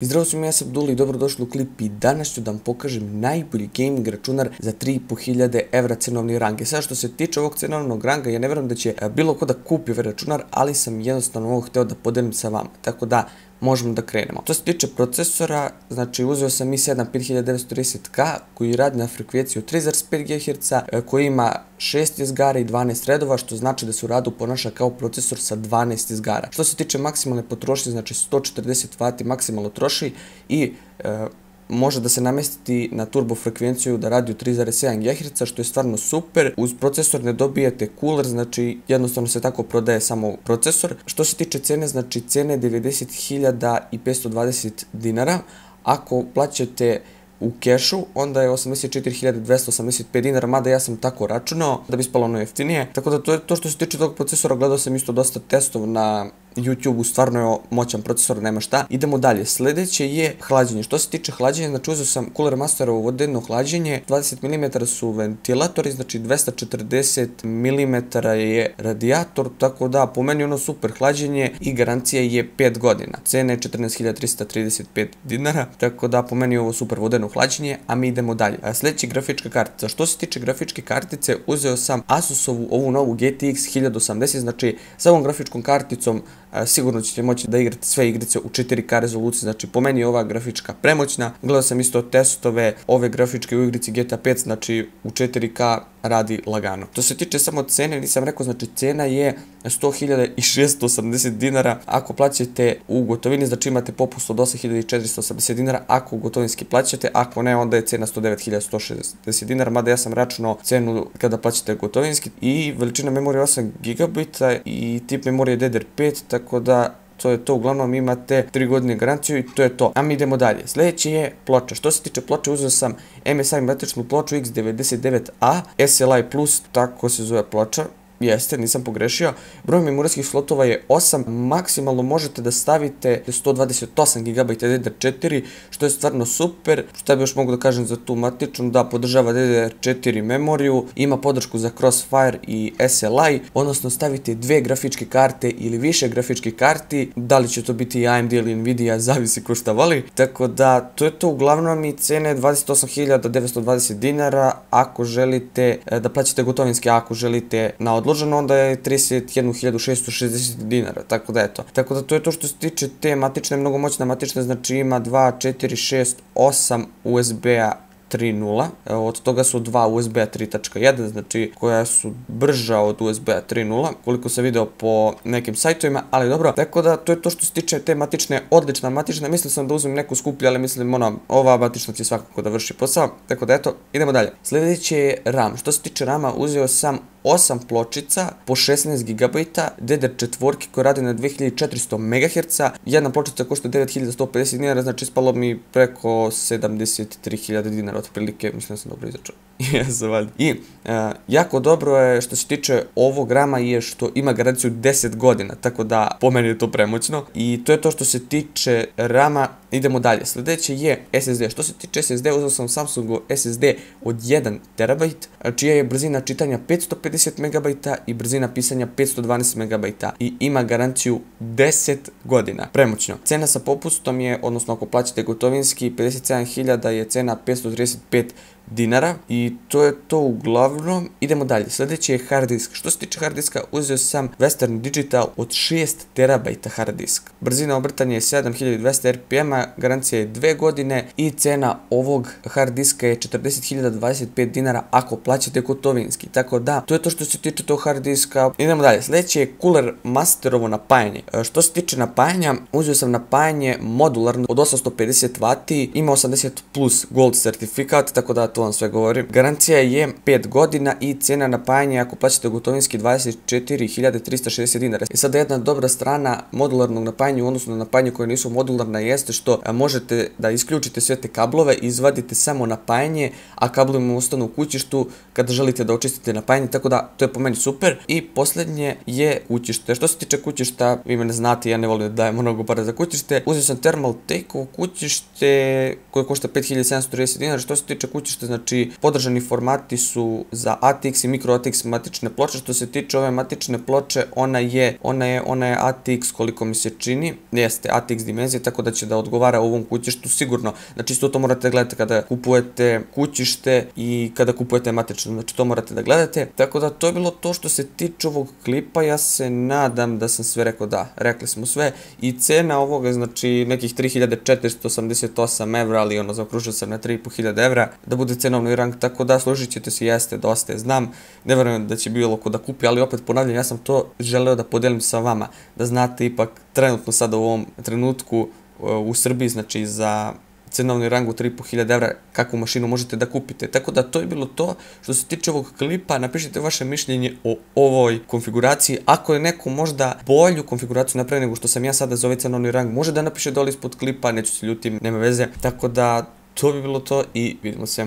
Zdravo svima, ja sam Duli i dobrodošli u klip i danas ću da vam pokažem najbolji gaming računar za 3500 evra cenovni rang. I sad što se tiče ovog cenovnog ranga, ja ne verujem da će e, bilo ko da kupi ovaj računar, ali sam jednostavno ovo hteo da podelim sa vama. Tako da, možemo da krenemo. Što se tiče procesora, znači uzeo sam i7 5930K koji radi na frekvenciju 3,5 GHz, e, koji ima 6 izgara i 12 redova, što znači da se u radu ponaša kao procesor sa 12 izgara. Što se tiče maksimalne potrošnje, znači 140 W maksimalno troši i e, može da se namestiti na turbo frekvenciju da radi u 3,7 GHz, što je stvarno super. Uz procesor ne dobijete cooler, znači jednostavno se tako prodaje samo procesor. Što se tiče cene, znači cene je 90.520 dinara. Ako plaćate u kešu, onda je 84.285 dinara, mada ja sam tako računao da bi spalo ono jeftinije. Tako da to je to što se tiče tog procesora, gledao sam isto dosta testov na YouTube-u stvarno je moćan procesor, nema šta. Idemo dalje. Sledeće je hlađenje. Što se tiče hlađenja, znači uzeo sam Cooler Masterovo vodeno hlađenje. 20 mm su ventilatori, znači 240 mm je radijator, tako da po meni ono super hlađenje i garancija je 5 godina. Cena je 14.335 dinara, tako da po meni ovo super vodeno hlađenje, a mi idemo dalje. A sledeći grafička kartica. Što se tiče grafičke kartice, uzeo sam Asusovu ovu novu GTX 1080, znači sa ovom grafičkom karticom sigurno ćete moći da igrate sve igrice u 4K rezoluciji, znači po meni je ova grafička premoćna. Gledao sam isto testove ove grafičke u igrici GTA 5, znači u 4K radi lagano. To se tiče samo cene, nisam rekao, znači cena je 100.680 dinara ako plaćate u gotovini, znači imate popust od 8.480 dinara ako gotovinski plaćate, ako ne onda je cena 109.160 dinara, mada ja sam računao cenu kada plaćate gotovinski i veličina memorije 8 GB i tip memorije DDR5, tako da to je to, uglavnom imate 3 godine garanciju i to je to. A mi idemo dalje. Sljedeće je ploča. Što se tiče ploče, uzeo sam MSI metričnu ploču X99A SLI+, tako se zove ploča. Jeste, nisam pogrešio. Broj memorijskih slotova je 8, maksimalno možete da stavite 128 GB DDR4, što je stvarno super. Šta bi još mogu da kažem za tu matičnu, da podržava DDR4 memoriju, ima podršku za Crossfire i SLI, odnosno stavite dve grafičke karte ili više grafičke karti, da li će to biti AMD ili Nvidia, zavisi ko šta voli. Tako da, to je to uglavnom i cene 28.920 dinara, ako želite e, da plaćate gotovinski, ako želite na odloženje odloženo, onda je 31.660 dinara, tako da eto. Tako da to je to što se tiče te matične, mnogo moćna matična, znači ima 2, 4, 6, 8 USB-a 3.0, od toga su dva USB-a 3.1, znači koja su brža od USB-a 3.0, koliko sam video po nekim sajtovima, ali dobro, tako da to je to što se tiče te matične, odlična matična, mislio sam da uzmem neku skuplju, ali mislim ona, ova matična će svakako da vrši posao, tako da eto, idemo dalje. Sljedeće je RAM, što se tiče RAM-a, uzeo sam 8 pločica po 16 GB, DDR4 koji radi na 2400 MHz, jedna pločica košta 9150 dinara, znači spalo mi preko 73.000 dinara otprilike, mislim da sam dobro izačao. Jesu, valjda. I uh, jako dobro je što se tiče ovog rama je što ima garanciju 10 godina, tako da po meni je to premoćno. I to je to što se tiče rama, idemo dalje. Sledeće je SSD. Što se tiče SSD, uzao sam Samsung SSD od 1 TB, čija je brzina čitanja 550 MB i brzina pisanja 512 MB i ima garanciju 10 godina. Premoćno. Cena sa popustom je, odnosno ako plaćate gotovinski, 57.000 je cena 535 dinara i to je to uglavnom. Idemo dalje. Sljedeći je hard disk. Što se tiče hard diska, uzeo sam Western Digital od 6 terabajta hard disk. Brzina obrtanja je 7200 RPM-a, garancija je 2 godine i cena ovog hard diska je 40.025 dinara ako plaćate gotovinski. Tako da, to je to što se tiče tog hard diska. Idemo dalje. Sljedeći je Cooler Masterovo napajanje. E, što se tiče napajanja, uzeo sam napajanje modularno od 850 W, ima 80 plus gold certifikat, tako da to vam sve govorim. Garancija je 5 godina i cena napajanja ako plaćate gotovinski 24.360 dinara. I sada jedna dobra strana modularnog napajanja u odnosu na napajanje koje nisu modularna jeste što možete da isključite sve te kablove i izvadite samo napajanje, a kablovi ostanu u kućištu kada želite da očistite napajanje, tako da to je po meni super. I poslednje je kućište. Što se tiče kućišta, vi mene znate, ja ne volim da dajem mnogo para za kućište. Uzeo sam Thermal Take kućište koje košta 5730 dinara. Što se tiče kućišta znači podržani formati su za ATX i micro ATX matične ploče. Što se tiče ove matične ploče, ona je, ona je, ona je ATX koliko mi se čini, jeste ATX dimenzije, tako da će da odgovara ovom kućištu sigurno. Znači isto to morate da gledati kada kupujete kućište i kada kupujete matično, znači to morate da gledate. Tako da to je bilo to što se tiče ovog klipa, ja se nadam da sam sve rekao da, rekli smo sve i cena ovoga znači nekih 3488 evra, ali ono zaokružio sam na 3500 evra, da bude cenovni rang, tako da složit ćete se jeste, dosta je, znam, ne verujem da će bilo ko da kupi, ali opet ponavljam, ja sam to želeo da podelim sa vama, da znate ipak trenutno sada u ovom trenutku u Srbiji, znači za cenovni rang u 3500 evra kakvu mašinu možete da kupite. Tako da to je bilo to što se tiče ovog klipa. Napišite vaše mišljenje o ovoj konfiguraciji. Ako je neko možda bolju konfiguraciju napravio nego što sam ja sada za ovaj cenovni rang, može da napiše dole ispod klipa, neću se ljutim, nema veze. Tako da to bi bilo to i vidimo se.